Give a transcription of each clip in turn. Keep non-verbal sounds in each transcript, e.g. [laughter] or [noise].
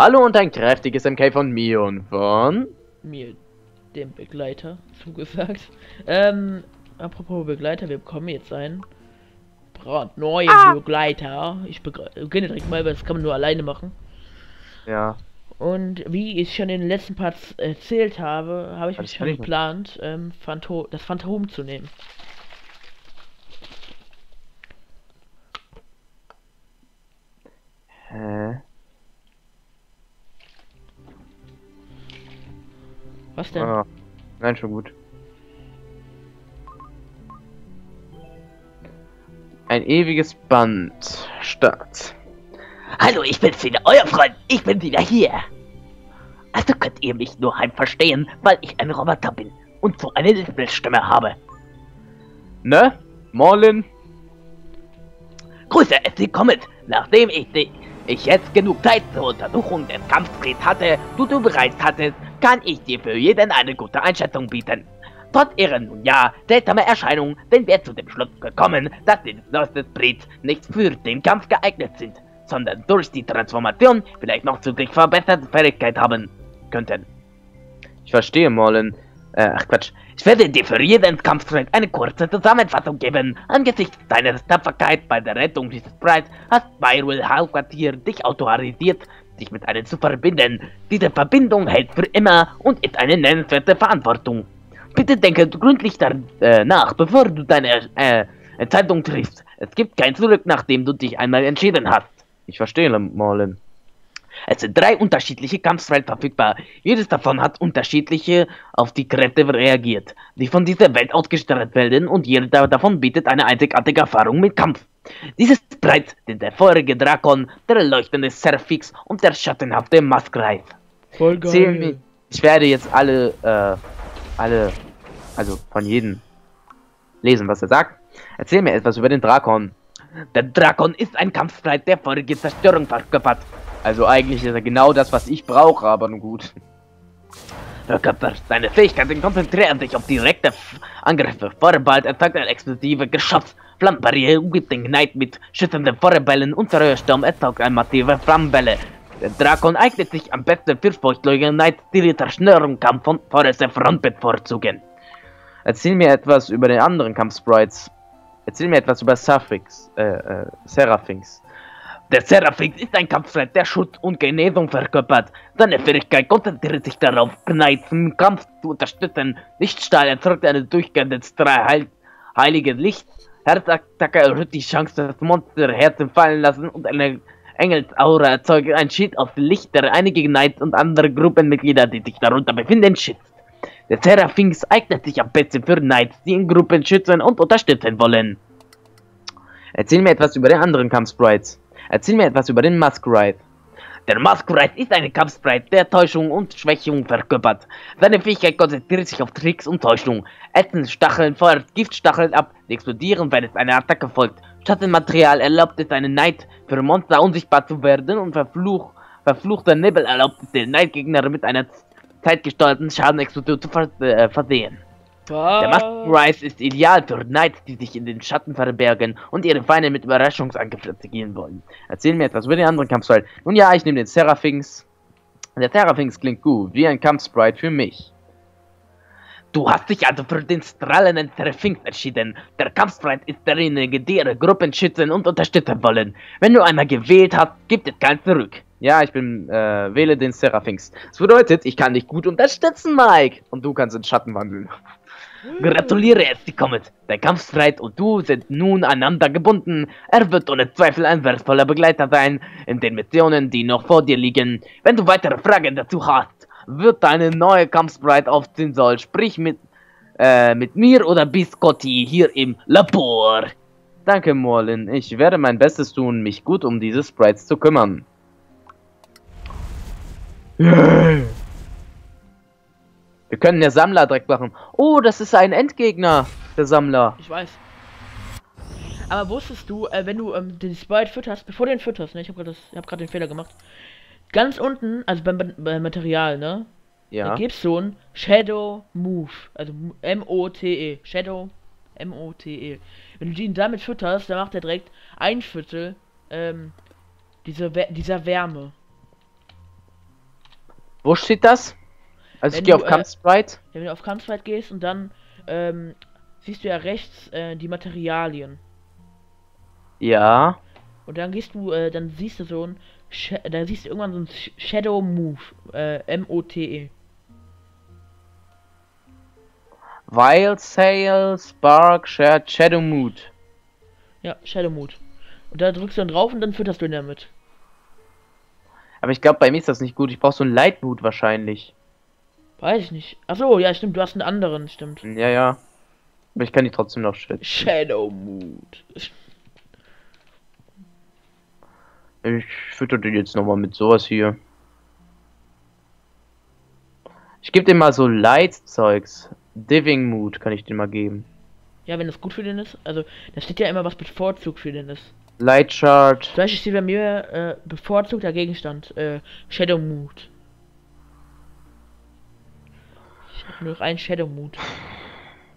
Hallo und ein kräftiges MK von mir und von... Mir, dem Begleiter, [laughs] zugesagt. Ähm, apropos Begleiter, wir bekommen jetzt einen brandneuen ah. Begleiter. Ich beginne direkt mal, weil das kann man nur alleine machen. Ja. Und wie ich schon in den letzten Parts erzählt habe, habe ich mich schon geplant, ähm, Phantom, das Phantom zu nehmen. Hä? Was denn? Ah, nein, schon gut. Ein ewiges Band. Start. Hallo, ich bin's wieder, euer Freund. Ich bin wieder hier. Also könnt ihr mich nur halb verstehen, weil ich ein Roboter bin und so eine Lispelstimme habe. Ne? Morlin? Grüße, es kommen. Nachdem ich, ich jetzt genug Zeit zur Untersuchung des Kampfdrehs hatte, du du bereits hattest, kann ich dir für jeden eine gute Einschätzung bieten. Trotz ihrer nun ja seltsamer Erscheinung sind wir zu dem Schluss gekommen, dass die des Brits nicht für den Kampf geeignet sind, sondern durch die Transformation vielleicht noch zusätzlich verbesserte Fähigkeit haben könnten. Ich verstehe, Morlin. Äh, ach Quatsch. Ich werde dir für jeden Kampfzweck eine kurze Zusammenfassung geben. Angesichts deiner Tapferkeit bei der Rettung dieses Brides hat Byrul Hauptquartier dich autorisiert, sich mit einem zu verbinden. Diese Verbindung hält für immer und ist eine nennenswerte Verantwortung. Bitte denke gründlich danach, äh, bevor du deine äh, Entscheidung triffst. Es gibt kein Zurück, nachdem du dich einmal entschieden hast. Ich verstehe, Marlin. Es sind drei unterschiedliche Kampfstile verfügbar. Jedes davon hat unterschiedliche auf die Kräfte reagiert, die von dieser Welt ausgestrahlt werden und jeder davon bietet eine einzigartige Erfahrung mit Kampf. Dieses Breit sind der feurige Drakon, der leuchtende Serfix und der schattenhafte Maskreif. Voll geil. Ich werde jetzt alle, äh, alle, also von jedem lesen, was er sagt. Erzähl mir etwas über den Drakon. Der Drakon ist ein Kampfstreit, der feurige Zerstörung verkörpert. Also eigentlich ist er genau das, was ich brauche, aber nun gut. Verkörpert seine Fähigkeiten konzentrieren sich auf direkte Angriffe. Feuerball ein explosive Geschoss. Flammenbarriere Knight mit schützenden Feuerbällen und Röhrsturm erzeugt massive Flammenbälle. Der Drakon eignet sich am besten für Knights, die die Zerstörung Kampf von vorderster Front bevorzugen. Erzähl mir etwas über den anderen Kampfsprites. Erzähl mir etwas über Suffix, äh, äh, Seraphix. Der Seraphix ist ein Kampfschreit, der Schutz und Genesung verkörpert. Seine Fähigkeit konzentriert sich darauf, im Kampf zu unterstützen. Lichtstahl erzeugt eine durchgehende drei Heil heilige Licht. Herzattacke erhöht die Chance, dass Monster Herzen fallen lassen und eine Engelsaura erzeugt ein Schild aus Licht, der einige Knights und andere Gruppenmitglieder, die sich darunter befinden, schützt. Der Seraphix eignet sich am besten für Knights, die in Gruppen schützen und unterstützen wollen. Erzähl mir etwas über die anderen Kampfsprites. Erzähl mir etwas über den Masquerade. Der Masquerade ist eine Kampfsprite, der Täuschung und Schwächung verkörpert. Seine Fähigkeit konzentriert sich auf Tricks und Täuschung. Ätzend Stacheln feuert Giftstacheln ab, die explodieren, wenn es eine Attacke folgt. Schattenmaterial erlaubt es einen Knight für Monster unsichtbar zu werden und verfluch, verfluchter Nibbel erlaubt es den Knight-Gegner mit einer zeitgesteuerten Schadenexplosion zu äh, versehen. Der Mask ist ideal für Knights, die sich in den Schatten verbergen und ihre Feinde mit Überraschungsangriffen gehen wollen. Erzähl mir etwas über den anderen Kampfsprite. Nun ja, ich nehme den Seraphings. Der Seraphings klingt gut, wie ein Kampfsprite für mich. Du hast dich also für den strahlenden Seraphings entschieden. Der Kampfsprite ist derjenige, die ihre Gruppen schützen und unterstützen wollen. Wenn du einmal gewählt hast, gibt es kein Zurück. Ja, ich bin, äh, wähle den Seraphings. Das bedeutet, ich kann dich gut unterstützen, Mike. Und du kannst in Schatten wandeln. Gratuliere, es Comet. Der Kampfstreit und du sind nun aneinander gebunden. Er wird ohne Zweifel ein wertvoller Begleiter sein in den Missionen, die noch vor dir liegen. Wenn du weitere Fragen dazu hast, wird deine neue Kampfsprite aufziehen soll, sprich mit, äh, mit mir oder Biscotti hier im Labor. Danke, Morlin. Ich werde mein Bestes tun, mich gut um diese Sprites zu kümmern. Yeah. Wir können der Sammler direkt machen. Oh, das ist ein Endgegner, der Sammler. Ich weiß. Aber wusstest du, äh, wenn du ähm, den Sprite fütterst, bevor du den fütterst, ne, ich habe gerade hab den Fehler gemacht. Ganz unten, also beim, beim Material, ne? Ja. Da gibt's so ein Shadow Move, also M-O-T-E, Shadow M-O-T-E. Wenn du ihn damit fütterst, dann macht er direkt ein Viertel ähm, diese, dieser Wärme. Wo steht das? Also wenn ich gehe auf Campsprite. Äh, wenn du auf Campsprite gehst und dann ähm, siehst du ja rechts äh, die Materialien. Ja. Und dann gehst du, äh, dann siehst du so ein, Sh da siehst du irgendwann so ein Shadow Move, äh, M-O-T-E. Wild Sail, Spark, Shared Shadow Mood. Ja, Shadow Mood. Und da drückst du dann drauf und dann fütterst du ihn damit. Aber ich glaube, bei mir ist das nicht gut. Ich brauche so ein Light Mood wahrscheinlich. Weiß ich nicht. Achso, ja, stimmt. Du hast einen anderen, stimmt. Ja, ja. Aber ich kann die trotzdem noch schätzen. Shadow Mood. Ich fütter den jetzt nochmal mit sowas hier. Ich gebe dem mal so Light-Zeugs. Diving Mood kann ich den mal geben. Ja, wenn das gut für den ist. Also, da steht ja immer, was bevorzugt für den ist. Light Chart. Zum Beispiel steht bei mir äh, bevorzugter Gegenstand. Äh, Shadow Mood. Nur einen Shadow Mood.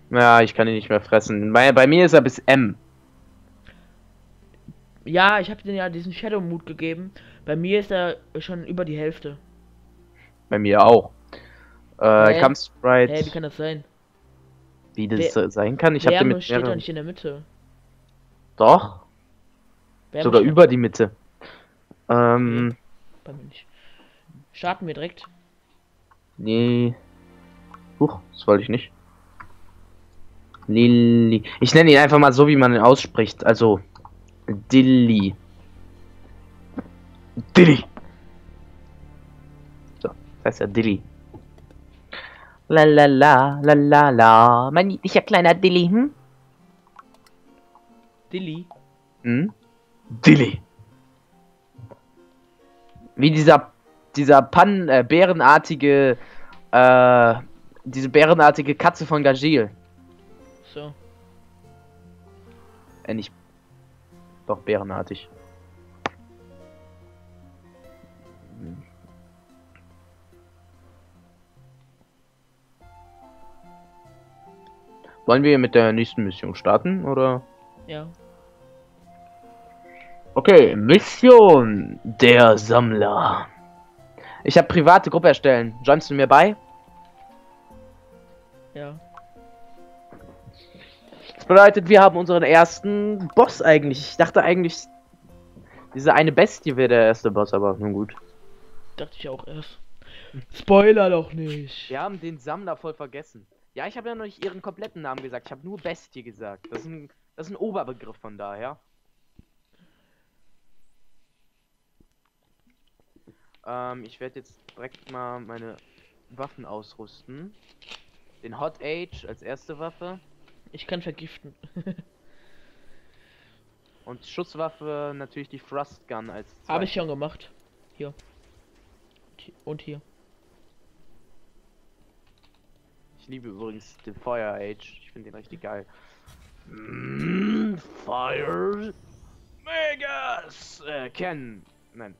Ja, ich kann ihn nicht mehr fressen. Bei, bei mir ist er bis M. Ja, ich habe den ja diesen Shadow Mood gegeben. Bei mir ist er schon über die Hälfte. Bei mir auch. Äh, hey. Sprite. Hey, wie kann das sein? Wie das Wer sein kann? Ich habe den mit steht doch nicht in der Mitte. Doch. Wärme Sogar über die Mitte. Ähm. Bei mir nicht. Starten wir direkt. Nee. Huch, das wollte ich nicht. Lilly. Ich nenne ihn einfach mal so, wie man ihn ausspricht. Also Dilly. Dilly. So, das heißt ja Dilly. La la la la la la. Mein niedlicher kleiner Dilly, hm? Dilly? Hm? Dilly. Wie dieser dieser Pan äh, bärenartige äh, diese bärenartige Katze von Gagil. So. Äh, nicht doch bärenartig. Wollen wir mit der nächsten Mission starten, oder? Ja. Okay, Mission der Sammler. Ich habe private Gruppe erstellen. Joinst du mir bei? Ja. Das bedeutet, wir haben unseren ersten Boss eigentlich. Ich dachte eigentlich, diese eine Bestie wäre der erste Boss, aber nun gut. Dachte ich auch erst. Spoiler doch nicht. Wir haben den Sammler voll vergessen. Ja, ich habe ja noch nicht ihren kompletten Namen gesagt. Ich habe nur Bestie gesagt. Das ist ein, das ist ein Oberbegriff von daher. Ähm, ich werde jetzt direkt mal meine Waffen ausrüsten. Den Hot Age als erste Waffe. Ich kann vergiften. [laughs] Und Schusswaffe natürlich die Thrust Gun als. Habe ich schon gemacht. Hier. Und hier. Ich liebe übrigens den Fire Age. Ich finde den richtig geil. Mm, Fire Megas äh, Ken. Nein.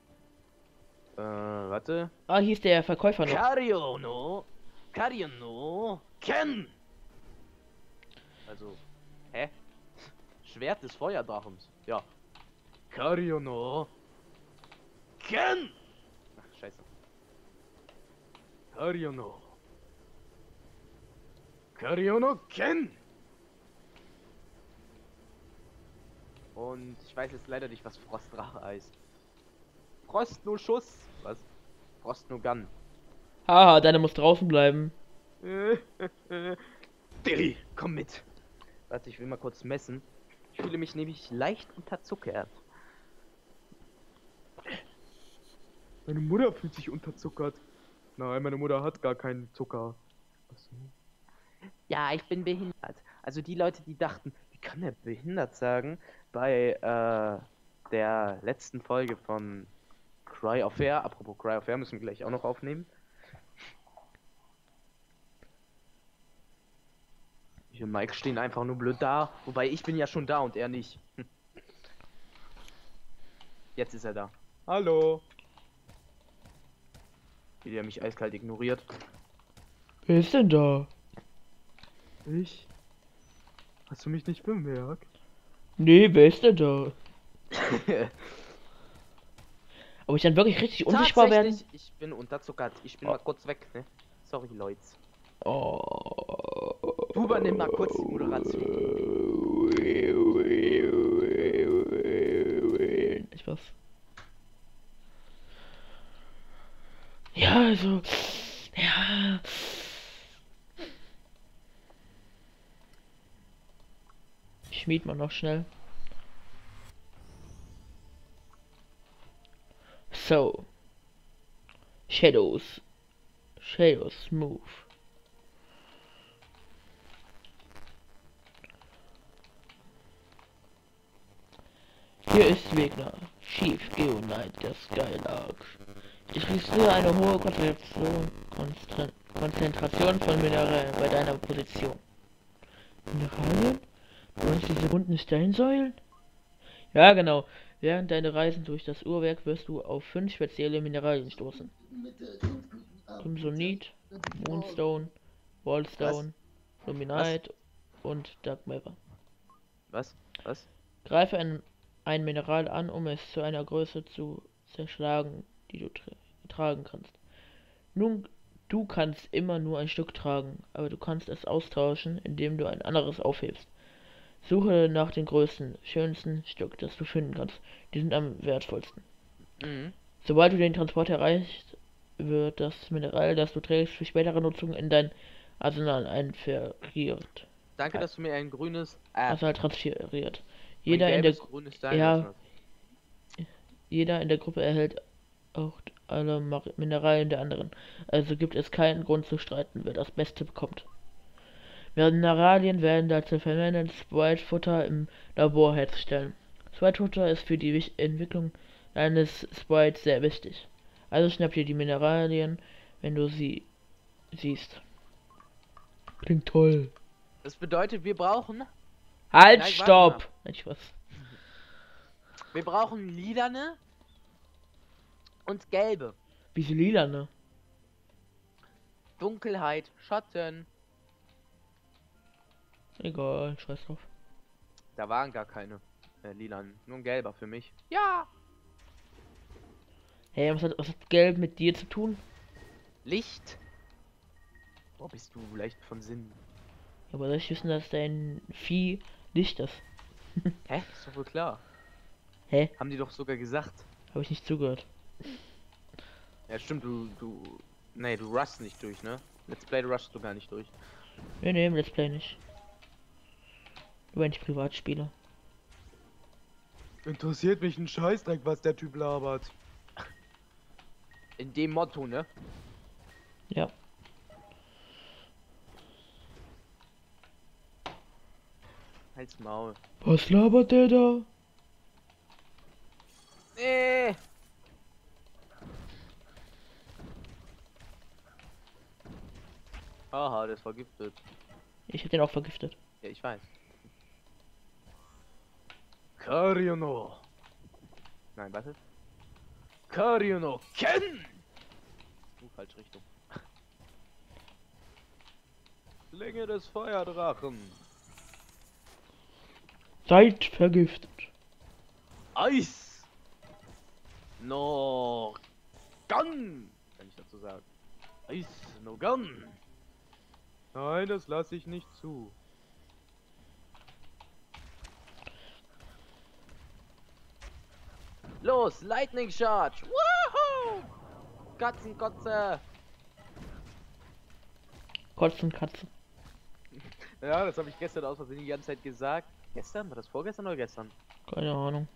Äh, warte. Ah, hier ist der Verkäufer noch. Kariono. Kariono. Ken. Also, hä? Schwert des Feuerdrachens. Ja. Kariono. Ken! Ach, scheiße. Kariono. Kariono Ken! Und ich weiß jetzt leider nicht, was Frostdrache heißt. Frost nur Schuss. Was? Frost nur Gun. Haha, deine muss draußen bleiben. [laughs] Dilly, komm mit. Warte, ich will mal kurz messen. Ich fühle mich nämlich leicht unterzuckert. Meine Mutter fühlt sich unterzuckert. Nein, meine Mutter hat gar keinen Zucker. Achso. Ja, ich bin behindert. Also die Leute, die dachten, wie kann der behindert sagen, bei äh, der letzten Folge von Cry of Air, apropos Cry of Air, müssen wir gleich auch noch aufnehmen. Und Mike stehen einfach nur blöd da. Wobei ich bin ja schon da und er nicht. [laughs] Jetzt ist er da. Hallo. Wie der mich eiskalt ignoriert. Wer ist denn da? Ich? Hast du mich nicht bemerkt? Nee, wer ist denn da? [laughs] Ob ich dann wirklich richtig unsichtbar werde? Ich bin unterzuckert. Ich bin oh. mal kurz weg, ne? Sorry, Leute. Oh. Übernimm mal kurz die Moderation. Ich was. Ja, also. Ja. Schmied man noch schnell. So. Shadows. Shadows move. Hier ist Wegner. Chief Geonite der Skylark. Ich registriere eine hohe Konzentration, Konzentration von Mineralen bei deiner Position. Mineralien? Du meinst diese runden Steinsäulen? Ja, genau. Während deiner Reisen durch das Uhrwerk wirst du auf fünf spezielle Mineralien stoßen. Crimsonite, Moonstone, Wallstone, Luminite und Dark Mirror. Was? Was? Greife ein, ein Mineral an, um es zu einer Größe zu zerschlagen, die du tra tragen kannst. Nun, du kannst immer nur ein Stück tragen, aber du kannst es austauschen, indem du ein anderes aufhebst. Suche nach dem größten, schönsten Stück, das du finden kannst. Die sind am wertvollsten. Mhm. Sobald du den Transport erreicht, wird das Mineral, das du trägst, für spätere Nutzung in dein Arsenal einferiert. Danke, dass du mir ein grünes äh, Arsenal transferiert. Jeder in der ja, jeder in der Gruppe erhält auch alle Mineralien der anderen. Also gibt es keinen Grund zu streiten, wer das Beste bekommt. Mineralien werden dazu verwendet, Sprite-Futter im Labor herzustellen. Sprite-Futter ist für die Entwicklung eines Sprites sehr wichtig. Also schnapp dir die Mineralien, wenn du sie siehst. Klingt toll. Das bedeutet, wir brauchen... Halt, Nein, stopp! Ich was. Wir brauchen lilane und gelbe. Wieso lilane? Dunkelheit, Schatten. Egal, scheiß drauf. Da waren gar keine äh, lilan, nur ein gelber für mich. Ja. Hey, was hat, was hat gelb mit dir zu tun? Licht. Wo bist du leicht von Sinn? Ja, aber soll ich wissen, dass dein Vieh Licht ist? [laughs] Hä? Ist doch wohl klar. Hä? Haben die doch sogar gesagt. Habe ich nicht zugehört. Ja, stimmt, du, du, nee, du rushst nicht durch, ne? Let's Play, du rushst du gar nicht durch. Nee, nee, Let's Play nicht. Wenn ich privat spiele. Interessiert mich ein Scheißdreck, was der Typ labert. In dem Motto, ne? Ja. Halt's Maul. Was labert der da? Nee. Aha, der ist vergiftet. Ich hab den auch vergiftet. Ja, ich weiß. Kariono. Nein, warte. Kariono Ken! Uh, falsche Richtung. Länge des Feuerdrachen. Seid vergiftet. Eis. No Gun. Kann ich dazu sagen. Eis, no Gun. Nein, das lasse ich nicht zu. Los, Lightning Charge! Woohoo! Katzenkotze! Kotzen, Katze. [laughs] Ja, das habe ich gestern aus Versehen die ganze Zeit gesagt. Gestern? War das vorgestern oder gestern? Keine Ahnung.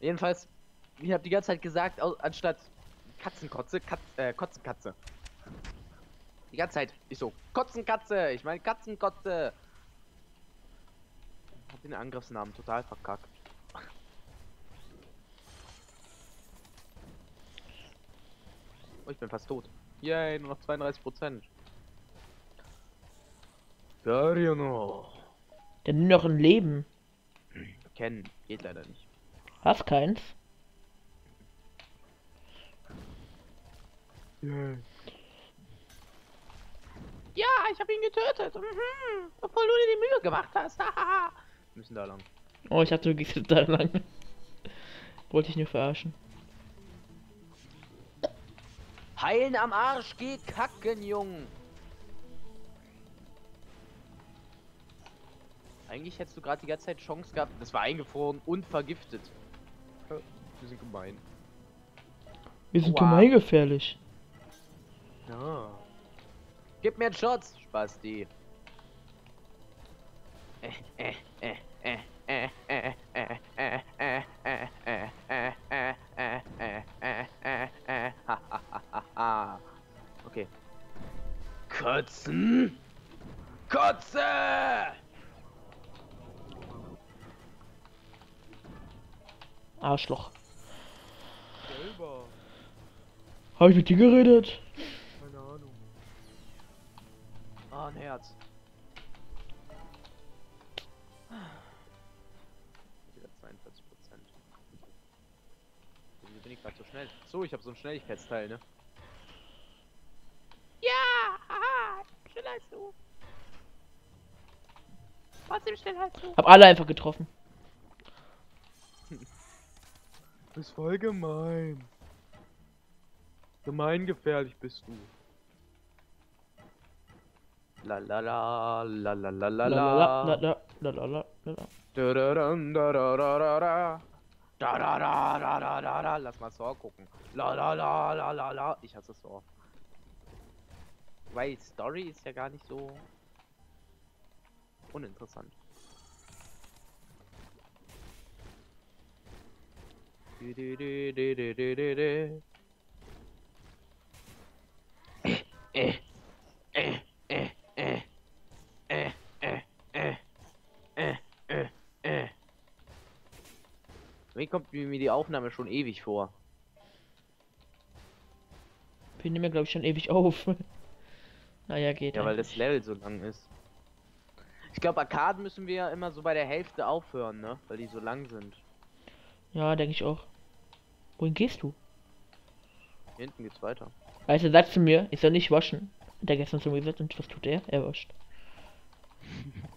Jedenfalls, ich habe die ganze Zeit gesagt, anstatt Katzenkotze, Katz, äh, Kotzenkatze. Die ganze Zeit. Ich so, Kotzenkatze, ich meine Katzenkotze. Hab den Angriffsnamen total verkackt. Oh, ich bin fast tot. Yay, nur noch 32 Prozent. Dariano. Der nur noch ein Leben. Kennen, geht leider nicht. Hast keins? Yeah. Ja, ich habe ihn getötet. Mhm. Obwohl du dir die Mühe gemacht hast. Wir müssen da lang. Oh, ich hatte gehst da lang. [laughs] Wollte ich nur verarschen. Heilen am Arsch, geh kacken, Jung. Eigentlich hättest du gerade die ganze Zeit Chance gehabt. Das war eingefroren und vergiftet. Ja, wir sind gemein. Wir sind wow. gemeingefährlich. Ja. Gib mir einen Schutz, Spasti. [laughs] Okay. Kotzen! Kotze! Arschloch. Selber. Habe ich mit dir geredet? Keine Ahnung. Ah, ein Herz. Wieder 42 Prozent. Wieso bin ich gerade so schnell? So, ich habe so ein Schnelligkeitsteil, ne? Ja, aha, schneller als du. Trotzdem schneller als du. Hab alle einfach getroffen. Bist voll gemein. Gemeingefährlich bist du. La la la la la la la la la la la la la da da da da da da da lass mal Saw gucken la la la la la la ich hasse Saw weil Story ist ja gar nicht so uninteressant Äh, äh, äh, äh, äh, äh, äh, äh, äh, äh. Mir kommt mir die Aufnahme schon ewig vor. Wir nehmen glaube ich schon ewig auf. [laughs] naja, geht. Ja, eigentlich. weil das Level so lang ist. Ich glaube, Arkaden müssen wir ja immer so bei der Hälfte aufhören, ne? Weil die so lang sind. Ja, denke ich auch. Wohin gehst du? Hier hinten geht's weiter. Also sagst du mir, ich soll nicht waschen. Der gestern zu mir gesagt und was tut er? Er wascht. [laughs]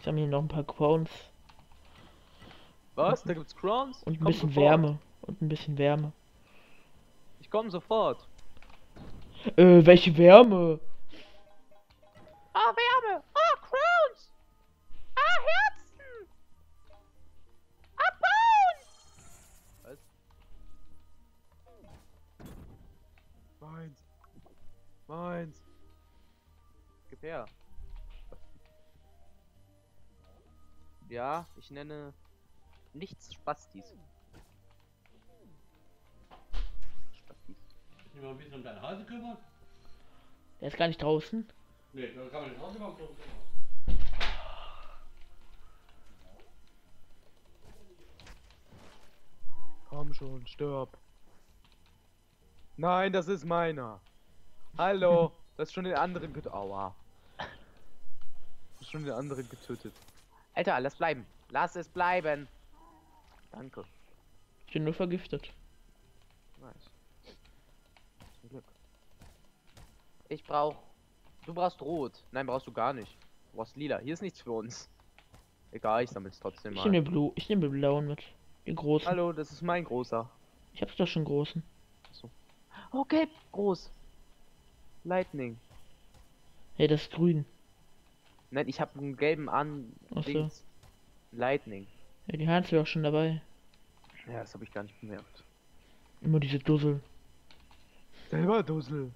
Ich habe hier noch ein paar Crowns. Was? Da gibt's Crowns? Und ein bisschen sofort. Wärme. Und ein bisschen Wärme. Ich komme sofort. Äh, welche Wärme? Ah, Wärme! Meins. Meins. Gib her. Ja, ich nenne nichts Spastis. Spastis. Ich mal ein bisschen um deine Hase kümmern. Der ist gar nicht draußen. Nee, da kann man nicht draußen machen. Komm schon, stirb. Nein, das ist meiner. Hallo, das ist schon den anderen getötet. Aua. Das ist schon den anderen getötet. Alter, lass bleiben. Lass es bleiben. Danke. Ich bin nur vergiftet. Nice. Zum Glück. Ich brauch. Du brauchst rot. Nein, brauchst du gar nicht. Du brauchst lila. Hier ist nichts für uns. Egal, ich sammel's trotzdem mal. Ich nehme Blue. Ich nehme blauen mit. Den großen. Hallo, das ist mein großer. Ich hab's doch schon großen. Okay, groß. Lightning. Hey, das ist grün. Nein, ich habe einen gelben an. So. Lightning. Ja, die du auch schon dabei. Ja, das habe ich gar nicht bemerkt. Immer diese Dussel. Selber Dussel.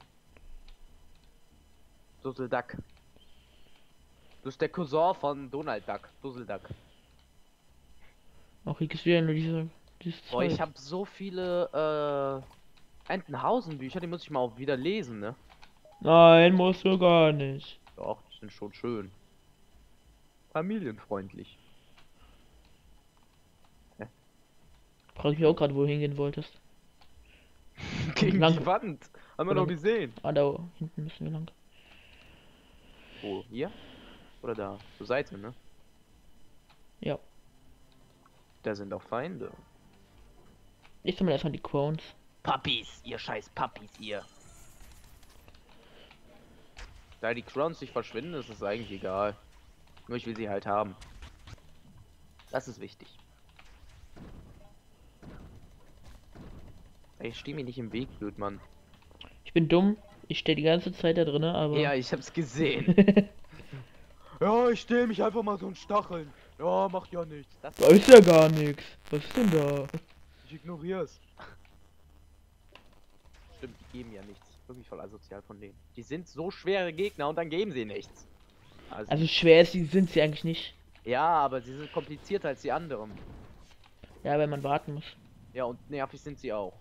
Dussel Duck. Du bist der Cousin von Donald Duck. Dussel Duck. Auch hier ist wieder nur diese. Boah, ich habe so viele äh, Entenhausen Bücher, die muss ich mal auch wieder lesen, ne? Nein, musst du gar nicht. Doch, die sind schon schön. Familienfreundlich. Hä? Frag ich mich auch gerade, wo du hingehen wolltest. [laughs] Gegen lang. die Wand. Haben wir noch gesehen. Ah, da hinten müssen wir lang. Wo? Hier? Oder da? Zur Seite, ne? Ja. Da sind auch Feinde. Ich sammle erstmal die Crowns. Puppies, ihr scheiß Puppies, ihr. Da die Crowns nicht verschwinden, ist es eigentlich egal. Nur ich will sie halt haben. Das ist wichtig. Ich stehe mir nicht im Weg, blöd, Mann. Ich bin dumm. Ich stehe die ganze Zeit da drin, aber. Ja, ich hab's gesehen. [laughs] ja, ich stehe mich einfach mal so ein Stacheln. Ja, macht ja nichts. Das da ist ja gar nichts. Was ist denn da? Ich ignoriere es. Stimmt, die geben ja nichts. Wirklich voll asozial von denen. Die sind so schwere Gegner und dann geben sie nichts. Also, also schwer ist, sind sie eigentlich nicht. Ja, aber sie sind komplizierter als die anderen. Ja, wenn man warten muss. Ja, und nervig sind sie auch.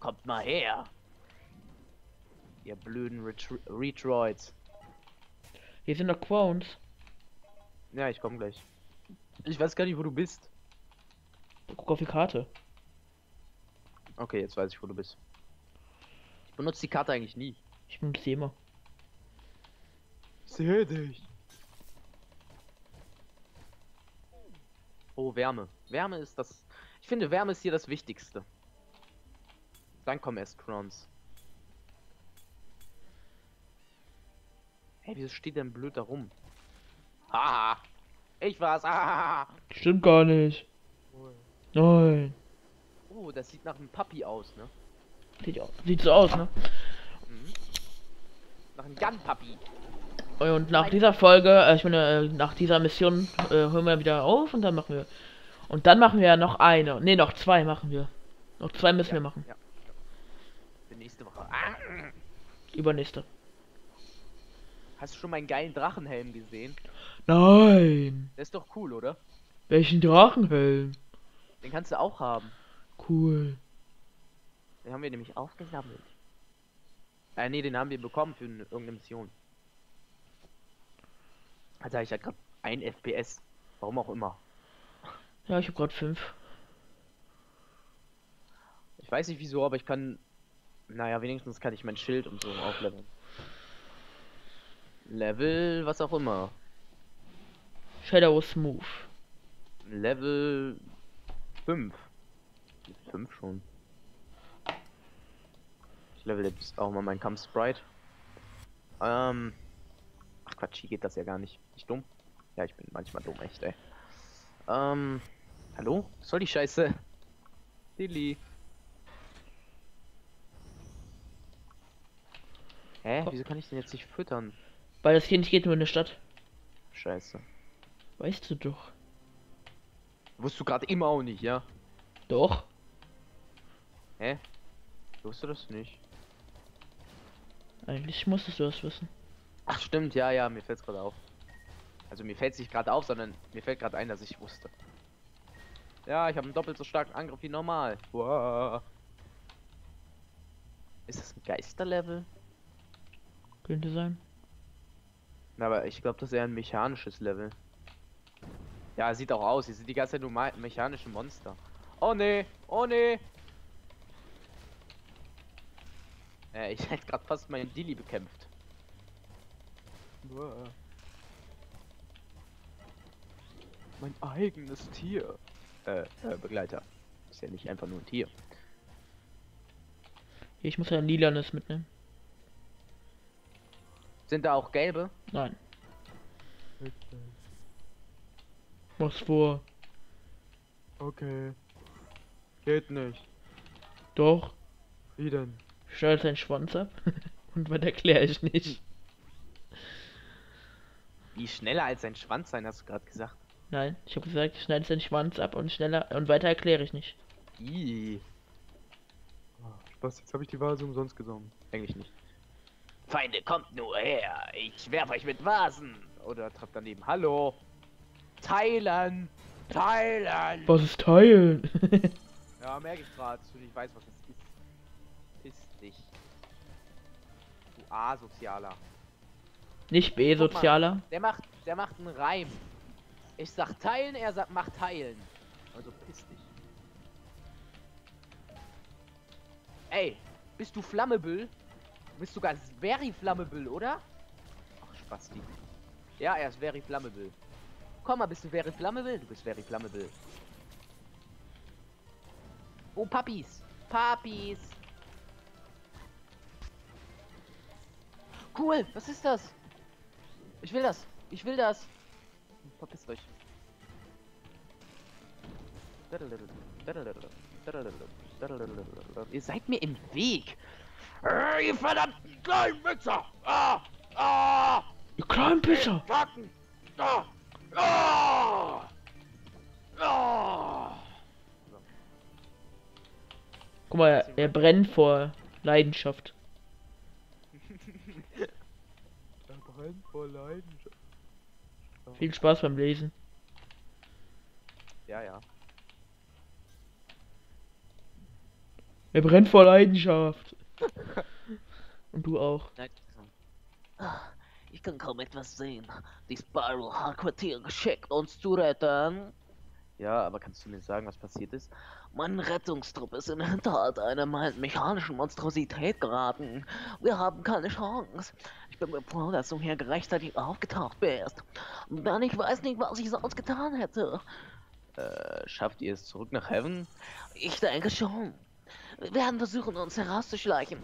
Kommt mal her. Ihr blöden Retro Retroids. Hier sind noch Quones. Ja, ich komme gleich. Ich weiß gar nicht, wo du bist. Guck auf die Karte. Okay, jetzt weiß ich, wo du bist. Ich benutze die Karte eigentlich nie. Ich benutze sie immer. Seh dich. Oh, Wärme. Wärme ist das. Ich finde, Wärme ist hier das Wichtigste. Dann kommen erst Crowns. Hey, wieso steht denn blöd da rum? Haha! Ich war's! Haha! Stimmt gar nicht. Nein. Oh, das sieht nach einem Papi aus, ne? Sieht, sieht so aus, ne? Mhm. Nach einem Gun-Papi. Und nach dieser Folge, äh, ich meine, äh, nach dieser Mission äh, hören wir wieder auf und dann machen wir. Und dann machen wir ja noch eine. Ne, noch zwei machen wir. Noch zwei müssen ja, wir machen. Ja. Nächste Woche. Ah. Übernächste. Hast du schon meinen geilen Drachenhelm gesehen? Nein. Der ist doch cool, oder? Welchen Drachenhelm? Den kannst du auch haben. Cool. Den haben wir nämlich aufgesammelt. Äh, nee, den haben wir bekommen für eine, irgendeine Mission. Also ich hatte gerade ein FPS. Warum auch immer. Ja, ich habe gerade fünf. Ich weiß nicht wieso, aber ich kann. Naja, wenigstens kann ich mein Schild und so aufleveln. Level, was auch immer. Shadow Smooth. Level 5. 5 schon. Ich level jetzt auch mal meinen Kampf Sprite. Ähm. Ach Quatsch, hier geht das ja gar nicht. Ich dumm? Ja, ich bin manchmal dumm, echt, ey. Ähm. Hallo? Was soll die Scheiße? Lilly. Hä? Wieso kann ich den jetzt nicht füttern? Weil das hier nicht geht nur in der Stadt. Scheiße. Weißt du doch. Wusstest du gerade immer auch nicht, ja? Doch. Hä? Wusstest du das nicht? Eigentlich musstest du das wissen. Ach stimmt, ja, ja, mir fällt's gerade auf. Also mir fällt es nicht gerade auf, sondern mir fällt gerade ein, dass ich wusste. Ja, ich habe einen doppelt so starken Angriff wie normal. Wow. Ist das ein Geisterlevel? Könnte sein. Aber ich glaube, das ist eher ein mechanisches Level. Ja, sieht auch aus. Hier sind die ganze Zeit nur mechanische Monster. Oh ne, oh ne. Äh, ich [laughs] hätte gerade fast meinen Dilly bekämpft. Mein eigenes Tier. Äh, äh, Begleiter. Ist ja nicht einfach nur ein Tier. Ich muss ja ein lilanes mitnehmen. Sind da auch gelbe? Nein. Okay. Was vor? Okay. Geht nicht. Doch. Wie denn? Schneid seinen Schwanz ab. [laughs] Und was erkläre ich nicht. Wie schneller als sein Schwanz sein, hast du gerade gesagt. Nein, ich habe gesagt, schneid seinen Schwanz ab und schneller und weiter erkläre ich nicht. Ih. Oh, Spaß, jetzt habe ich die Vase umsonst genommen. Eigentlich nicht. Feinde, kommt nur her. Ich werfe euch mit Vasen. Oder trefft daneben. Hallo. Teilen. Teilen. Was ist teilen? [laughs] ja, merke ich gerade, dass du nicht weißt, was das ist. Piss dich. Du A-Sozialer. Nicht B-Sozialer? Der macht, der macht einen Reim. Ich sag teilen, er sagt macht teilen. Also piss dich. Ey, bist du Flammebüll? Du bist sogar very flammable, oder? Ach, Spasti. Ja, er ist very flammable. Komm mal, bist du very flammable? Du bist very flammable. Oh, Papis. Papis. Cool, was ist das? Ich will das. Ich will das. Verpisst euch. Ihr seid mir im Weg. Äh, ihr verdammten kleinen Wichser! Ah! Ah! Ihr kleinen Pisser! Ah! Ah! Ah! Guck mal, er, er brennt vor Leidenschaft. [laughs] er brennt vor Leidenschaft. Viel Spaß beim Lesen. Ja, ja. Er brennt vor Leidenschaft. [laughs] Und du auch. Ah, ich kann kaum etwas sehen. Die Spiral hat Quartier geschickt, uns zu retten. Ja, aber kannst du mir sagen, was passiert ist? Mein Rettungstrupp ist in den Hinterhalt einer mechanischen Monstrosität geraten. Wir haben keine Chance. Ich bin mir froh, dass du hier rechtzeitig aufgetaucht bist. Denn ich weiß nicht, was ich sonst getan hätte. Äh, schafft ihr es zurück nach Heaven? Ich denke schon. Wir werden versuchen, uns herauszuschleichen.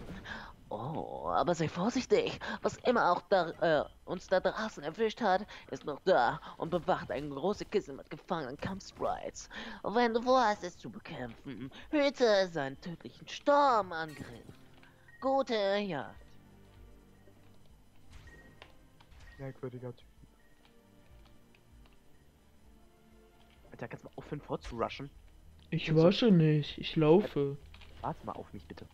Oh, aber sei vorsichtig. Was immer auch da, äh, uns da draußen erwischt hat, ist noch da und bewacht eine große Kiste mit gefangenen Kampfsprites. Wenn du vorhast, es zu bekämpfen, hüte seinen tödlichen Sturmangriff. Gute Jagd. Merkwürdiger Typ. Alter, kannst du mal aufhören vorzurushen? Ich rushe nicht, ich laufe. Warte mal auf mich bitte.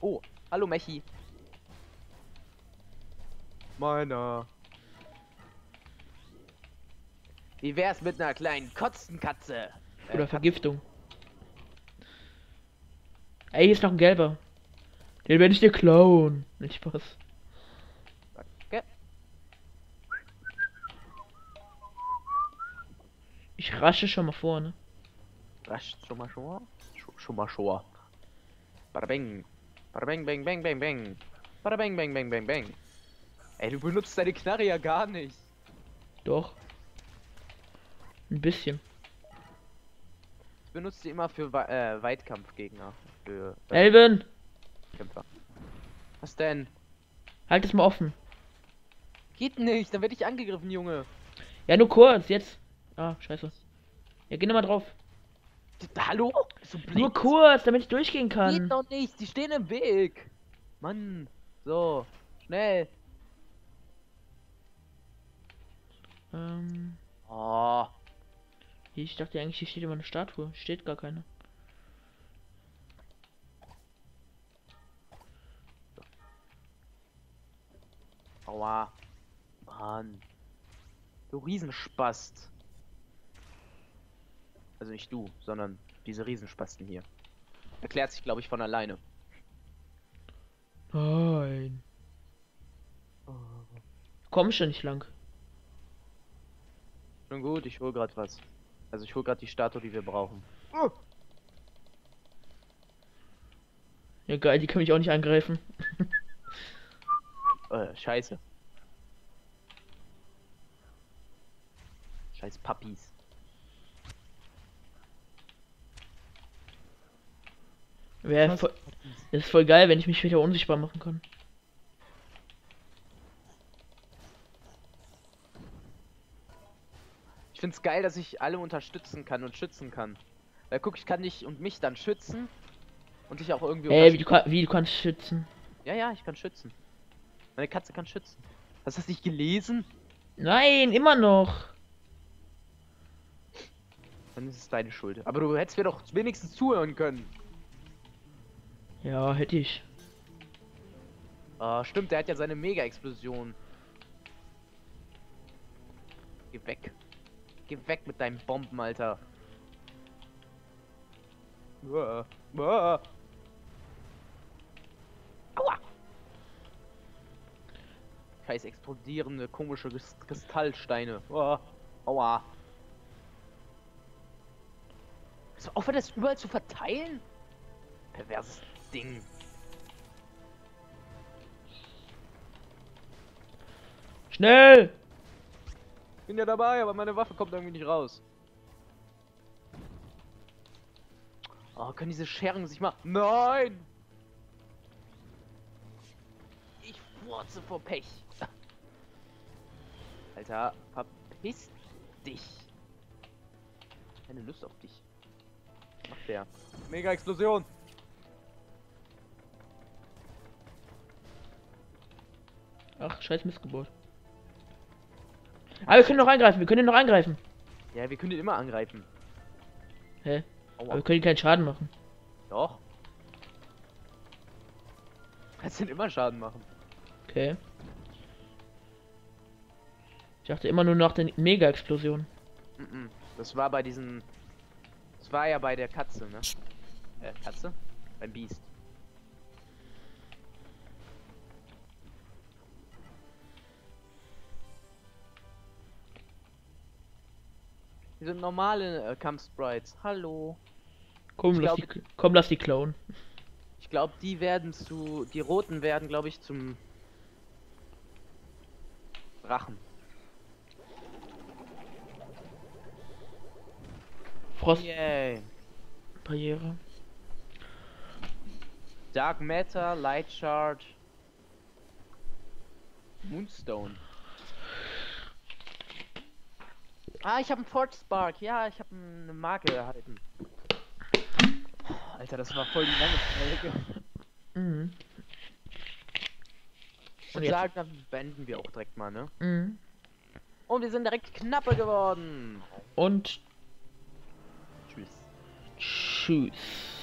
Oh, hallo Mechi. Meiner. Wie wär's mit einer kleinen Kotzenkatze? Äh, Oder Vergiftung. Ey, hier ist noch ein gelber. Den werde ich dir klauen. Nicht Spaß. Danke. Ich rasche schon mal vor, ne? Rascht schon mal schon mal? Schon mal schon. Bada bang. Bada bang, bang, bang, bang, bang. Bada bang, bang, bang, bang, bang. Ey, du benutzt deine Knarre ja gar nicht. Doch. Ein bisschen. Ich benutze sie immer für äh, Weitkampfgegner. Für äh, Elben! Kämpfer. Was denn? Halt es mal offen. Geht nicht, dann werde ich angegriffen, Junge. Ja, nur kurz, jetzt. Ah, scheiße. Ja, geh mal drauf. Hallo? Nur kurz, damit ich durchgehen kann. Geht doch nicht, die stehen im Weg. Mann. So, schnell. Ähm. Oh. Ich dachte eigentlich, hier steht immer eine Statue. Steht gar keine. Aua. Mann. Du Riesenspast. Also nicht du, sondern diese Riesenspasten hier. Erklärt sich, glaube ich, von alleine. Nein. Komm schon nicht lang. Nun gut, ich hol gerade was. Also ich hol gerade die Statue, die wir brauchen. Oh. Ja geil, die kann mich auch nicht angreifen. äh, [laughs] scheiße. Scheiß Puppies. Wäre voll, ist voll geil, wenn ich mich wieder unsichtbar machen kann. Ich find's geil, dass ich alle unterstützen kann und schützen kann. Weil guck, ich kann dich und mich dann schützen und dich auch irgendwie. Ey, wie du, wie du kannst schützen? Ja, ja, ich kann schützen. Meine Katze kann schützen. Hast du das nicht gelesen? Nein, immer noch. Dann ist es deine Schuld. Aber du hättest mir doch wenigstens zuhören können. Ja, hätte ich. Ah, stimmt, der hat ja seine Mega-Explosion. Geh weg. Geh weg mit deinen Bomben, Alter. Uah. Uah. Aua! Scheiß explodierende, komische Kristallsteine. Uah. Aua. So, aufhören das überall zu verteilen? Perverses Ding. Schnell! Bin ja dabei, aber meine Waffe kommt irgendwie nicht raus. Oh, können diese Scheren sich mal... Nein! Ich furze vor Pech. [laughs] Alter, Verpiss dich. Keine Lust auf dich. Macht der. Mega Explosion. Ach, scheiß Missgeburt. Aber wir können noch angreifen, wir können ihn noch angreifen. Ja, wir können ihn immer angreifen. Hä? Aber wir können keinen Schaden machen. Doch. Kannst ihn immer Schaden machen. Okay. Ich dachte immer nur nach der Mega-Explosion. Das war bei diesen. Das war ja bei der Katze, ne? Äh, Katze? Beim Biest. Sind normale äh, Kampfsprites. Hallo. Komm, lass, glaub, die, komm lass die klauen. Ich glaube, die werden zu. Die roten werden, glaube ich, zum Drachen. Frost. Yay. Barriere. Dark Matter, Light Shard. Moonstone. Ah, ich habe einen Forge Spark. Ja, ich habe eine Marke erhalten. Alter, das war voll die lange Folge. Mhm. Ich würde sagen, dann beenden wir auch direkt mal, ne? Mhm. Und wir sind direkt knapper geworden. Und tschüss. Tschüss.